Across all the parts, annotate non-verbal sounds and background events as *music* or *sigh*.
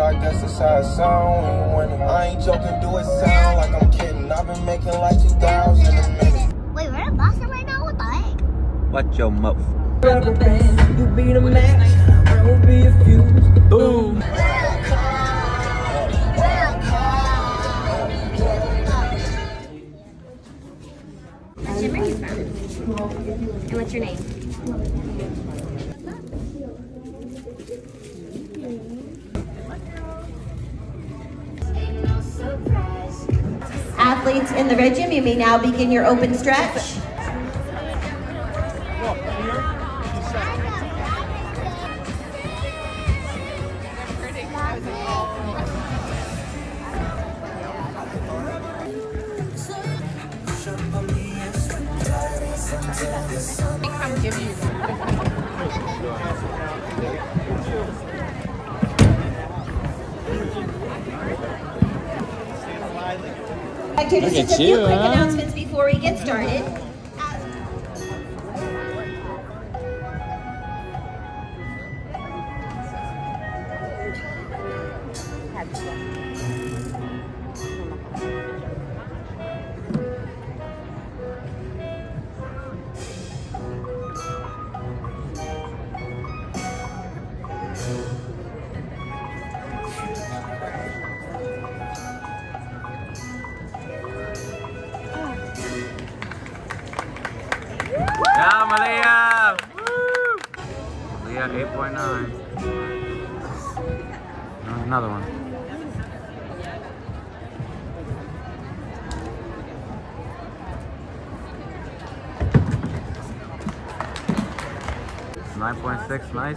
but I guess it's how it sound when. I ain't joking, do it sound like I'm kidding. I've been making like 2,000 a minute. Wait, we're in Boston right now? What the heck? Watch your mouth. Rubber band, you be the match, I will be a fuse. Boom. Athletes in the red gym, you may now begin your open stretch. Actors, Look just at a few you, quick huh? announcements before we get started. Yeah, Meliah! Woo! Meliah 8.9. Oh, another one. Nine point six, nice.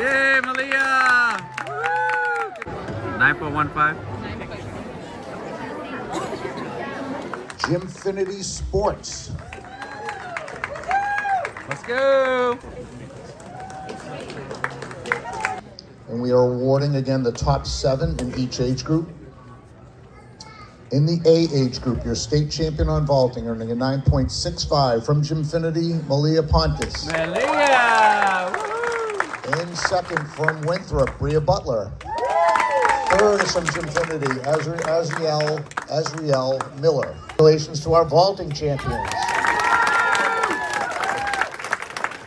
Yay, Meliah! Woo! 9.15. Gymfinity Sports. Let's go! And we are awarding again the top seven in each age group. In the A age group, your state champion on vaulting, earning a 9.65 from Gymfinity, Meliah Pontes. Meliah! In second from Winthrop, Bria Butler. Third is from Azri- Azriel, Azriel Miller. Congratulations to our vaulting champions.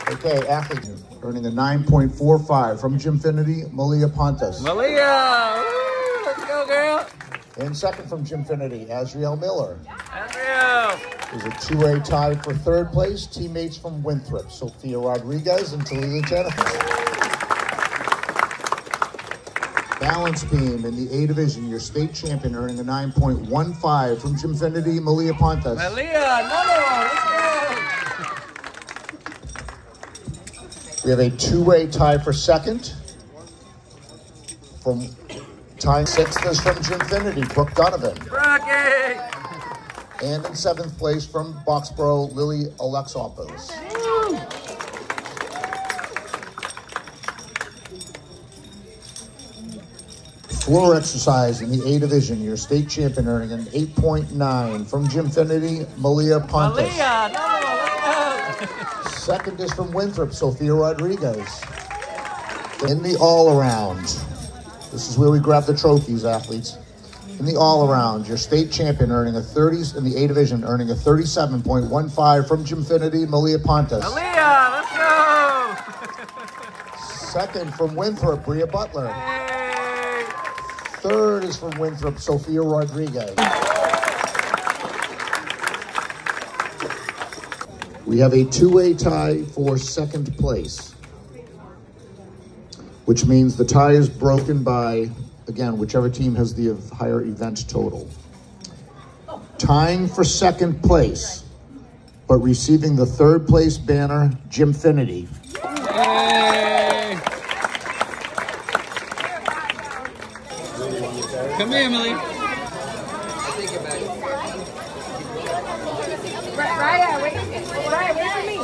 Okay, athlete earning a 9.45 from Gymfinity, Meliah Pontes. Meliah! Woo! Let's go, girl! In second from Gymfinity, Azriel Miller. Azriel! Is a two-way tie for third place. Teammates from Winthrop, Sophia Rodriguez and Talila Jennifer. Balance beam in the A division, your state champion earning a 9.15 from Gymfinity, Meliah Pontes. Meliah, another one! Let's go! We have a two-way tie for second. From tie sixth is from Gymfinity, Brooke Donovan. Rocky! And in seventh place from Boxborough, Lily Alexopoulos. Floor exercise in the A division, your state champion earning an 8.9 from Gymfinity, Meliah Pontes. Meliah, another one! Let's go! Second is from Winthrop, Sophia Rodriguez. In the all around, this is where we grab the trophies, athletes. In the all around, your state champion earning a 30s in the A division, earning a 37.15 from Gymfinity, Meliah Pontes. Meliah, let's go! Second from Winthrop, Bria Butler. Hey! Third is from Winthrop, Sophia Rodriguez. We have a two-way tie for second place, which means the tie is broken by, again, whichever team has the higher event total. Tying for second place, but receiving the third place banner, Gymfinity. Come here, Emily. Raya, wait, Raya, wait for me.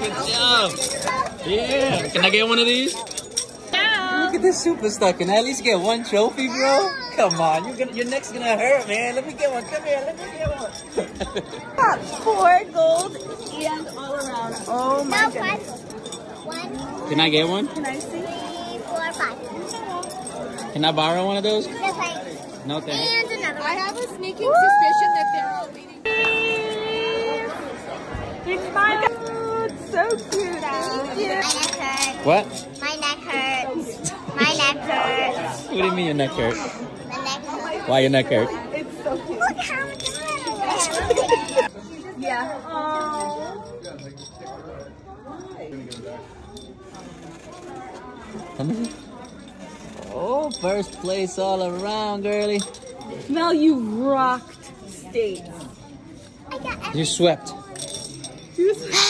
Good job. Yeah. Can I get one of these? Look at this superstar. Can I at least get one trophy, bro? Come on, you're gonna, your neck's gonna hurt, man. Let me get one. Come here, let me get one. *laughs* Four gold and all around. Oh my No, goodness. One, Can I get one? Can I see? Three, four, five. Can I borrow one of those? Just like, No thanks. and another one. I have a sneaking suspicion that they're all waiting. It's my It's so cute. Thank you. My neck hurts. What? My neck hurts. My neck hurts. What do you mean your neck hurt? My neck hurts. Why your neck hurt? It's so cute. Look how good. Yeah. Come here. Oh, first place all around, girly. Mel, you rocked state. I got You swept.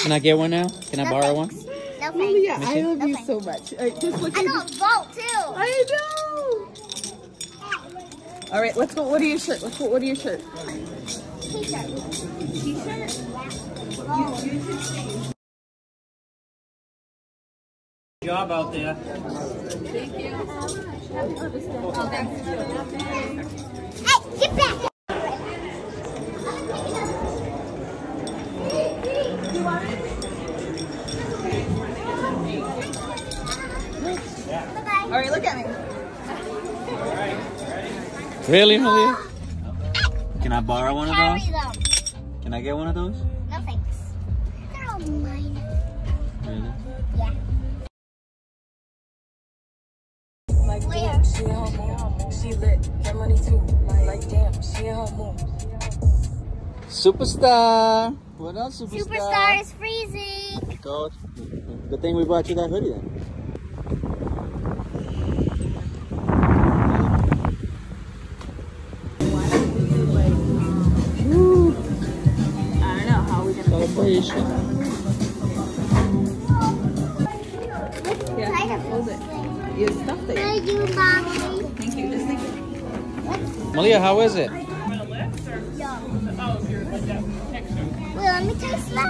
Can I get one now? Can I borrow one? No Meliah, thanks. I love you Okay. so much. Uh, just look I at don't too. I know. All right, let's go. What are your shirt? Let's go. What are your shirt? T-shirt. T-shirt. Job out there. Thank you. Oh, thanks. Hey, get back. Bye-bye. All right, look at me. Really, Meliah? Can I borrow one of those? Can I get one of those? Superstar. What else, superstar? Superstar is freezing. Coach. Good thing we brought you that hoodie then. I don't know how we gonna. Celebration. Yeah, hold it. You stuffed it. Thank you, mommy. Thank you. Just. Meliah, how is it? Well, let me taste that.